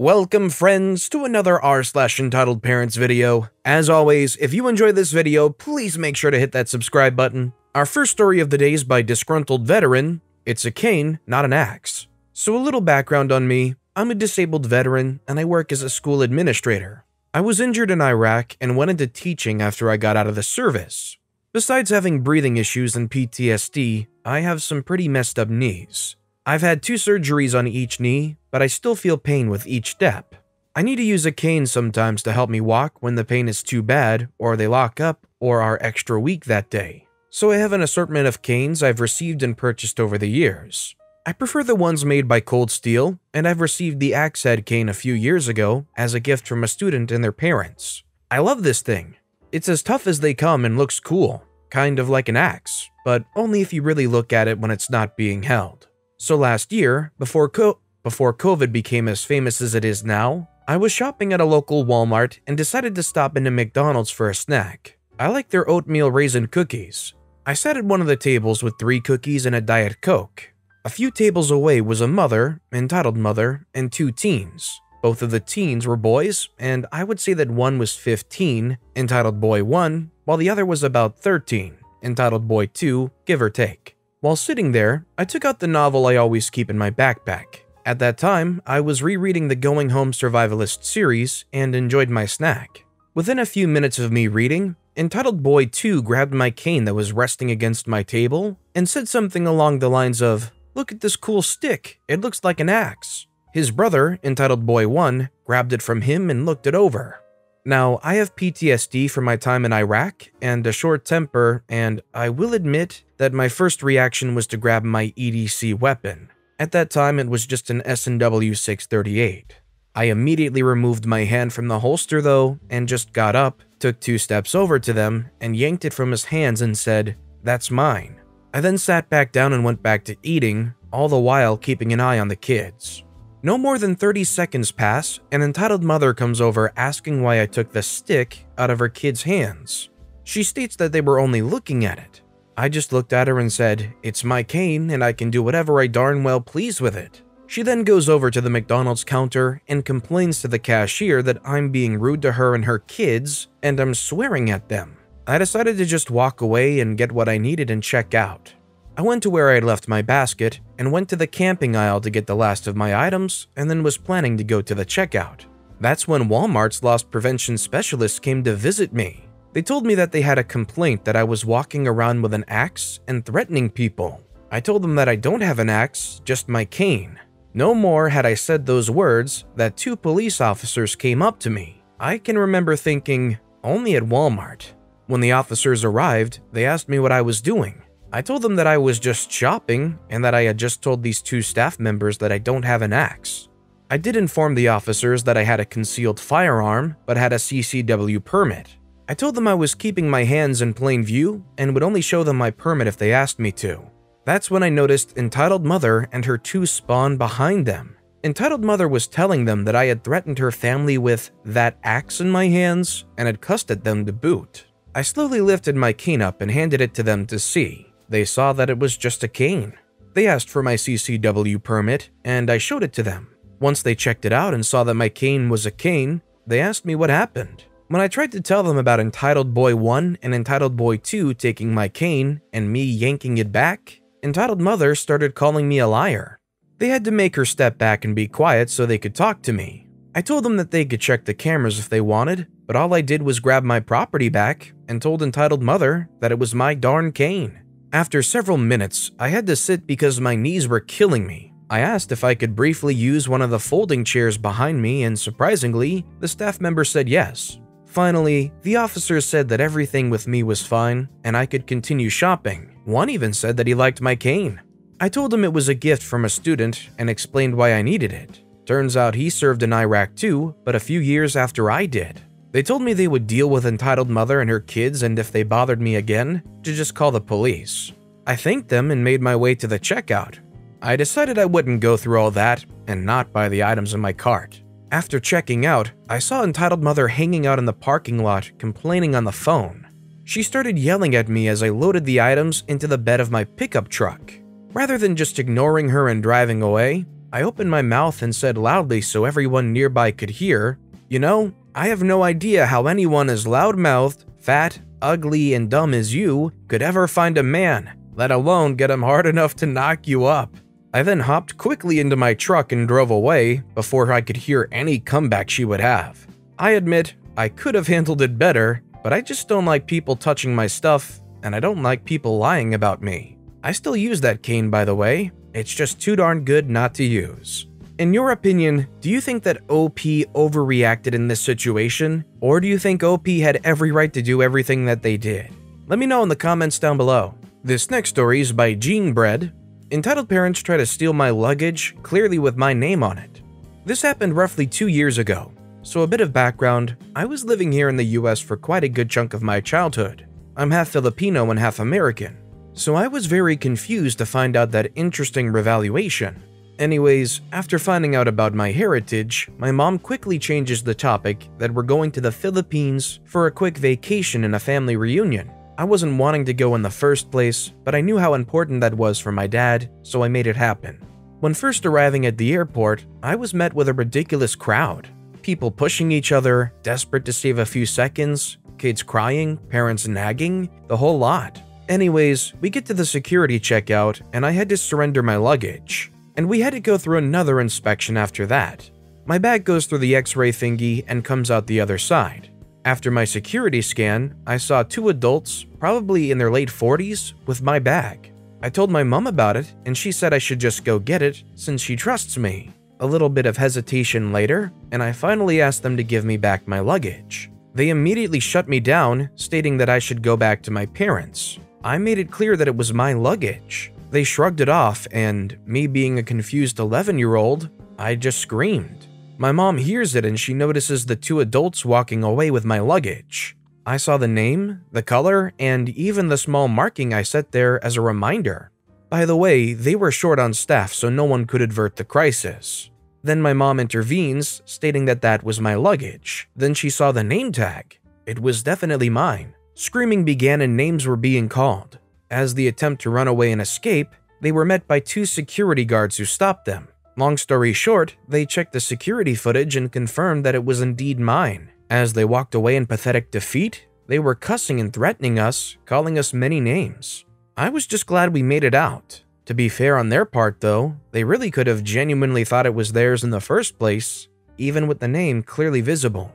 Welcome friends to another r slash entitled parents video. As always, if you enjoy this video, please make sure to hit that subscribe button. Our first story of the day is by Disgruntled Veteran. It's a cane, not an axe. So a little background on me. I'm a disabled veteran and I work as a school administrator. I was injured in Iraq and went into teaching after I got out of the service. Besides having breathing issues and PTSD, I have some pretty messed up knees. I've had two surgeries on each knee, but I still feel pain with each step. I need to use a cane sometimes to help me walk when the pain is too bad, or they lock up, or are extra weak that day. So I have an assortment of canes I've received and purchased over the years. I prefer the ones made by Cold Steel, and I've received the Axe Head cane a few years ago as a gift from a student and their parents. I love this thing. It's as tough as they come and looks cool, kind of like an axe, but only if you really look at it when it's not being held. So last year, before co- before COVID became as famous as it is now, I was shopping at a local Walmart and decided to stop into McDonald's for a snack. I like their oatmeal raisin cookies. I sat at one of the tables with three cookies and a Diet Coke. A few tables away was a mother, entitled mother, and two teens. Both of the teens were boys, and I would say that one was 15, entitled Boy 1, while the other was about 13, entitled Boy 2, give or take. While sitting there, I took out the novel I always keep in my backpack. At that time, I was rereading the Going Home Survivalist series and enjoyed my snack. Within a few minutes of me reading, Entitled Boy 2 grabbed my cane that was resting against my table and said something along the lines of, Look at this cool stick, it looks like an axe. His brother, Entitled Boy 1, grabbed it from him and looked it over. Now, I have PTSD from my time in Iraq and a short temper, and I will admit that my first reaction was to grab my EDC weapon. At that time, it was just an S&W 638. I immediately removed my hand from the holster though, and just got up, took two steps over to them, and yanked it from his hands and said, That's mine. I then sat back down and went back to eating, all the while keeping an eye on the kids. No more than 30 seconds pass, an entitled mother comes over asking why I took the stick out of her kid's hands. She states that they were only looking at it. I just looked at her and said, It's my cane and I can do whatever I darn well please with it. She then goes over to the McDonald's counter and complains to the cashier that I'm being rude to her and her kids and I'm swearing at them. I decided to just walk away and get what I needed and check out. I went to where I had left my basket and went to the camping aisle to get the last of my items and then was planning to go to the checkout. That's when Walmart's loss prevention specialist came to visit me. They told me that they had a complaint that I was walking around with an axe and threatening people. I told them that I don't have an axe, just my cane. No more had I said those words that two police officers came up to me. I can remember thinking, only at Walmart. When the officers arrived, they asked me what I was doing. I told them that I was just shopping and that I had just told these two staff members that I don't have an axe. I did inform the officers that I had a concealed firearm but had a CCW permit. I told them I was keeping my hands in plain view and would only show them my permit if they asked me to. That's when I noticed Entitled Mother and her two spawn behind them. Entitled Mother was telling them that I had threatened her family with that axe in my hands and had cussed at them to boot. I slowly lifted my cane up and handed it to them to see. They saw that it was just a cane. They asked for my CCW permit, and I showed it to them. Once they checked it out and saw that my cane was a cane, they asked me what happened. When I tried to tell them about Entitled Boy 1 and Entitled Boy 2 taking my cane and me yanking it back, Entitled Mother started calling me a liar. They had to make her step back and be quiet so they could talk to me. I told them that they could check the cameras if they wanted, but all I did was grab my property back and told Entitled Mother that it was my darn cane. After several minutes, I had to sit because my knees were killing me. I asked if I could briefly use one of the folding chairs behind me, and surprisingly, the staff member said yes. Finally, the officers said that everything with me was fine and I could continue shopping. One even said that he liked my cane. I told him it was a gift from a student and explained why I needed it. Turns out he served in Iraq too, but a few years after I did. They told me they would deal with entitled mother and her kids and if they bothered me again, to just call the police. I thanked them and made my way to the checkout. I decided I wouldn't go through all that and not buy the items in my cart. After checking out, I saw entitled mother hanging out in the parking lot complaining on the phone. She started yelling at me as I loaded the items into the bed of my pickup truck. Rather than just ignoring her and driving away, I opened my mouth and said loudly so everyone nearby could hear, You know, I have no idea how anyone as loud-mouthed, fat, ugly, and dumb as you could ever find a man, let alone get him hard enough to knock you up. I then hopped quickly into my truck and drove away before I could hear any comeback she would have. I admit, I could have handled it better, but I just don't like people touching my stuff, and I don't like people lying about me. I still use that cane, by the way, it's just too darn good not to use. In your opinion, do you think that OP overreacted in this situation, or do you think OP had every right to do everything that they did? Let me know in the comments down below. This next story is by Gene Bread. Entitled parents try to steal my luggage, clearly with my name on it. This happened roughly two years ago, so a bit of background, I was living here in the US for quite a good chunk of my childhood. I'm half Filipino and half American, so I was very confused to find out that interesting revaluation. Anyways, after finding out about my heritage, my mom quickly changes the topic that we're going to the Philippines for a quick vacation and a family reunion. I wasn't wanting to go in the first place, but I knew how important that was for my dad, so I made it happen. When first arriving at the airport, I was met with a ridiculous crowd. People pushing each other, desperate to save a few seconds, kids crying, parents nagging, the whole lot. Anyways, we get to the security checkout and I had to surrender my luggage. And we had to go through another inspection after that. My bag goes through the x-ray thingy and comes out the other side. After my security scan, I saw two adults, probably in their late 40s, with my bag. I told my mom about it and she said I should just go get it since she trusts me. A little bit of hesitation later, and I finally asked them to give me back my luggage. They immediately shut me down, stating that I should go back to my parents. I made it clear that it was my luggage. They shrugged it off, and me being a confused 11 year old, I just screamed. My mom hears it and she notices the two adults walking away with my luggage. I saw the name, the color, and even the small marking I set there as a reminder. By the way, they were short on staff so no one could avert the crisis. Then my mom intervenes, stating that that was my luggage. Then she saw the name tag. It was definitely mine. Screaming began and names were being called. As the attempt to run away and escape, they were met by two security guards who stopped them. Long story short, they checked the security footage and confirmed that it was indeed mine. As they walked away in pathetic defeat, they were cussing and threatening us, calling us many names. I was just glad we made it out. To be fair on their part, though, they really could have genuinely thought it was theirs in the first place, even with the name clearly visible.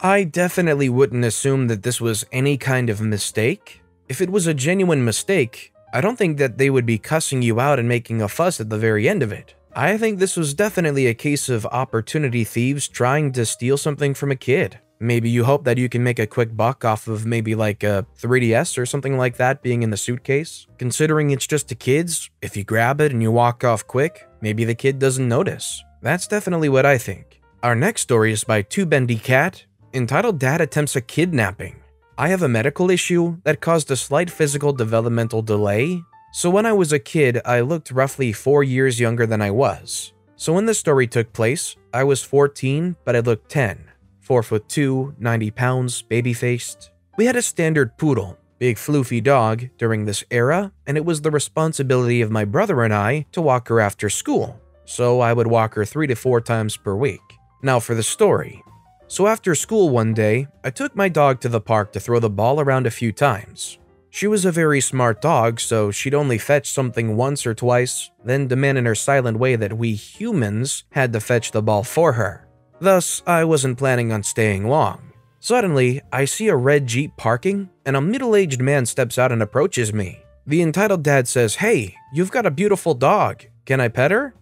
I definitely wouldn't assume that this was any kind of mistake. If it was a genuine mistake, I don't think that they would be cussing you out and making a fuss at the very end of it. I think this was definitely a case of opportunity thieves trying to steal something from a kid. Maybe you hope that you can make a quick buck off of maybe like a 3DS or something like that being in the suitcase. Considering it's just a kid's, if you grab it and you walk off quick, maybe the kid doesn't notice. That's definitely what I think. Our next story is by Two Bendy Cat entitled Dad Attempts a Kidnapping. I have a medical issue that caused a slight physical developmental delay, so when I was a kid, I looked roughly 4 years younger than I was. So when the story took place, I was 14, but I looked 10. 4 foot 2, 90 pounds, baby-faced. We had a standard poodle, big floofy dog, during this era, and it was the responsibility of my brother and I to walk her after school, so I would walk her 3 to 4 times per week. Now for the story. So after school one day, I took my dog to the park to throw the ball around a few times. She was a very smart dog, so she'd only fetch something once or twice, then demand in her silent way that we humans had to fetch the ball for her. Thus, I wasn't planning on staying long. Suddenly, I see a red Jeep parking, and a middle aged man steps out and approaches me. The entitled dad says, Hey, you've got a beautiful dog. Can I pet her?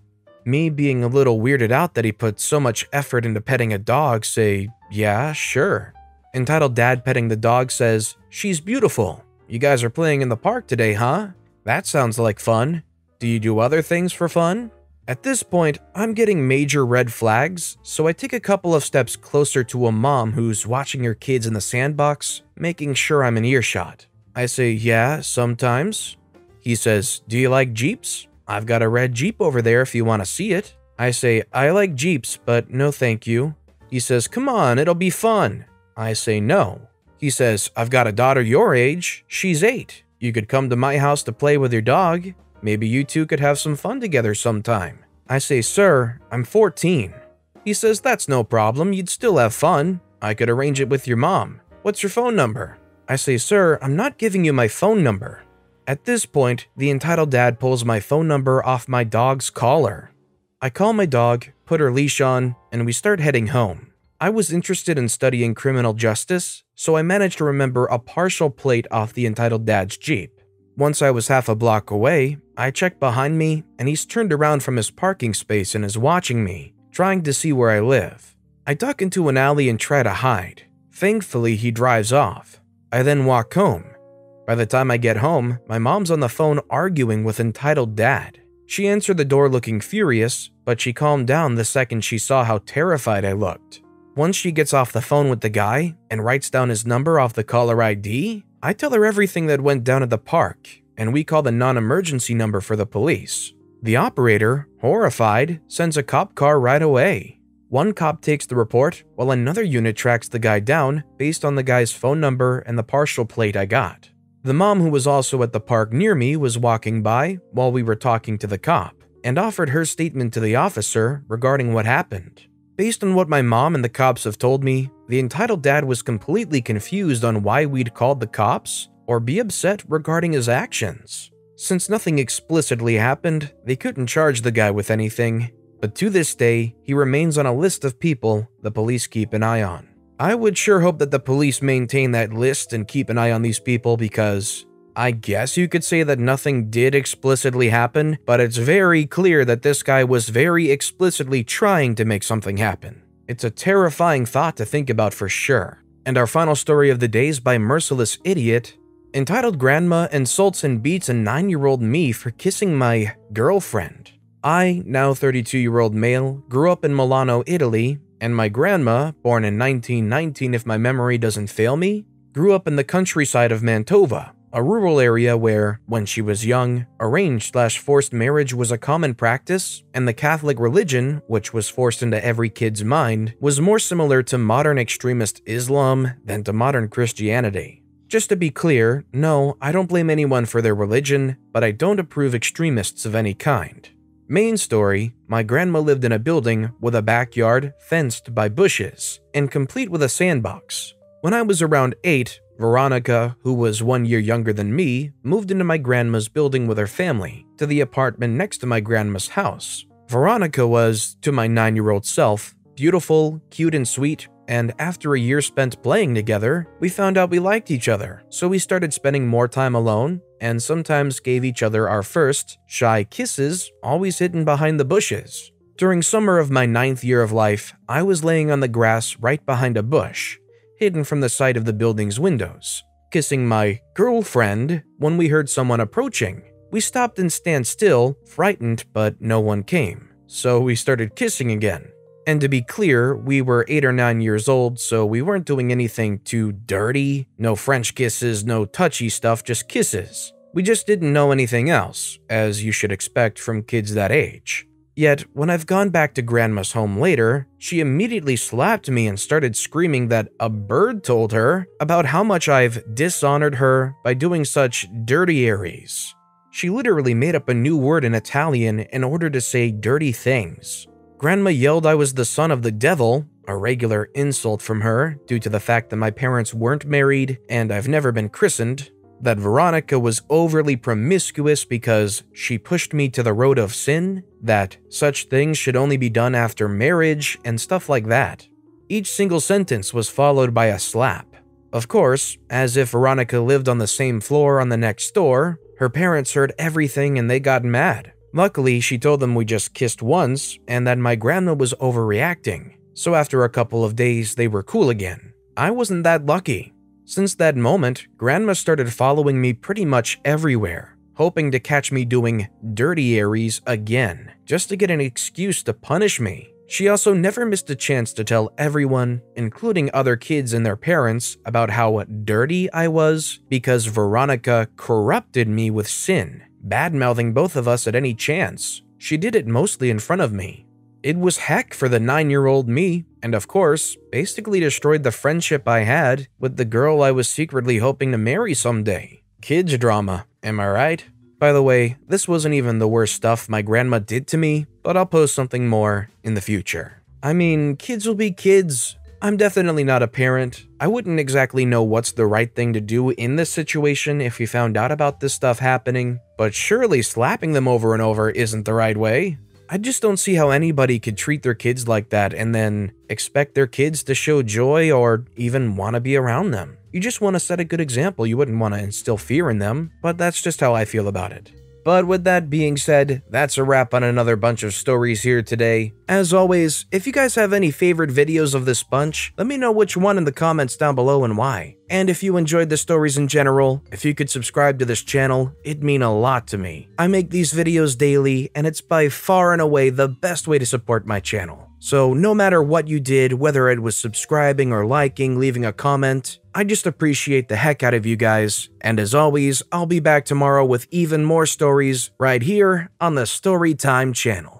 Me being a little weirded out that he put so much effort into petting a dog, say, yeah, sure. Entitled Dad petting the dog says, She's beautiful. You guys are playing in the park today, huh? That sounds like fun. Do you do other things for fun? At this point, I'm getting major red flags, so I take a couple of steps closer to a mom who's watching her kids in the sandbox, making sure I'm in earshot. I say, Yeah, sometimes. He says, Do you like Jeeps? I've got a red Jeep over there if you want to see it. I say, I like Jeeps, but no thank you. He says, Come on, it'll be fun. I say, No. He says, I've got a daughter your age. She's eight. You could come to my house to play with your dog. Maybe you two could have some fun together sometime. I say, Sir, I'm 14. He says, That's no problem, you'd still have fun. I could arrange it with your mom. What's your phone number? I say, Sir, I'm not giving you my phone number. At this point, the entitled dad pulls my phone number off my dog's collar. I call my dog, put her leash on, and we start heading home. I was interested in studying criminal justice, so I managed to remember a partial plate off the entitled dad's Jeep. Once I was half a block away, I checked behind me and he's turned around from his parking space and is watching me, trying to see where I live. I duck into an alley and try to hide. Thankfully, he drives off. I then walk home. By the time I get home, my mom's on the phone arguing with entitled dad. She answered the door looking furious, but she calmed down the second she saw how terrified I looked. Once she gets off the phone with the guy and writes down his number off the caller ID, I tell her everything that went down at the park, and we call the non emergency number for the police. The operator, horrified, sends a cop car right away. One cop takes the report, while another unit tracks the guy down based on the guy's phone number and the partial plate I got. The mom, who was also at the park near me, was walking by while we were talking to the cop and offered her statement to the officer regarding what happened. Based on what my mom and the cops have told me, the entitled dad was completely confused on why we'd called the cops or be upset regarding his actions. Since nothing explicitly happened, they couldn't charge the guy with anything, but to this day, he remains on a list of people the police keep an eye on. I would sure hope that the police maintain that list and keep an eye on these people because I guess you could say that nothing did explicitly happen, but it's very clear that this guy was very explicitly trying to make something happen. It's a terrifying thought to think about for sure. And our final story of the day is by Merciless Idiot, entitled Grandma Insults and Beats a 9 year old me for kissing my girlfriend. I, now 32 year old male, grew up in Milano, Italy, and my grandma, born in 1919 if my memory doesn't fail me, grew up in the countryside of Mantova, a rural area where, when she was young, arranged slash forced marriage was a common practice, and the Catholic religion, which was forced into every kid's mind, was more similar to modern extremist Islam than to modern Christianity. Just to be clear, no, I don't blame anyone for their religion, but I don't approve extremists of any kind. Main story My grandma lived in a building with a backyard fenced by bushes and complete with a sandbox. When I was around 8, Veronica, who was one year younger than me, moved into my grandma's building with her family to the apartment next to my grandma's house. Veronica was, to my 9 year old self, beautiful, cute, and sweet, and after a year spent playing together, we found out we liked each other, so we started spending more time alone and sometimes gave each other our first, shy kisses, always hidden behind the bushes. During summer of my ninth year of life, I was laying on the grass right behind a bush, hidden from the sight of the building's windows, kissing my girlfriend when we heard someone approaching. We stopped and stand still, frightened, but no one came. So we started kissing again. And to be clear, we were 8 or 9 years old, so we weren't doing anything too dirty. No French kisses, no touchy stuff, just kisses. We just didn't know anything else, as you should expect from kids that age. Yet, when I've gone back to Grandma's home later, she immediately slapped me and started screaming that a bird told her about how much I've dishonored her by doing such dirty Aries. She literally made up a new word in Italian in order to say dirty things. Grandma yelled I was the son of the devil, a regular insult from her due to the fact that my parents weren't married and I've never been christened, that Veronica was overly promiscuous because she pushed me to the road of sin, that such things should only be done after marriage, and stuff like that. Each single sentence was followed by a slap. Of course, as if Veronica lived on the same floor on the next door, her parents heard everything and they got mad. Luckily, she told them we just kissed once and that my grandma was overreacting, so after a couple of days, they were cool again. I wasn't that lucky. Since that moment, grandma started following me pretty much everywhere, hoping to catch me doing dirty Aries again, just to get an excuse to punish me. She also never missed a chance to tell everyone, including other kids and their parents, about how dirty I was because Veronica corrupted me with sin bad mouthing both of us at any chance. She did it mostly in front of me. It was heck for the nine year old me, and of course, basically destroyed the friendship I had with the girl I was secretly hoping to marry someday. Kids drama, am I right? By the way, this wasn't even the worst stuff my grandma did to me, but I'll post something more in the future. I mean, kids will be kids. I'm definitely not a parent. I wouldn't exactly know what's the right thing to do in this situation if you found out about this stuff happening, but surely slapping them over and over isn't the right way. I just don't see how anybody could treat their kids like that and then expect their kids to show joy or even want to be around them. You just want to set a good example, you wouldn't want to instill fear in them, but that's just how I feel about it. But with that being said, that's a wrap on another bunch of stories here today. As always, if you guys have any favorite videos of this bunch, let me know which one in the comments down below and why. And if you enjoyed the stories in general, if you could subscribe to this channel, it'd mean a lot to me. I make these videos daily, and it's by far and away the best way to support my channel. So no matter what you did, whether it was subscribing or liking, leaving a comment, I just appreciate the heck out of you guys. And as always, I'll be back tomorrow with even more stories right here on the Storytime channel.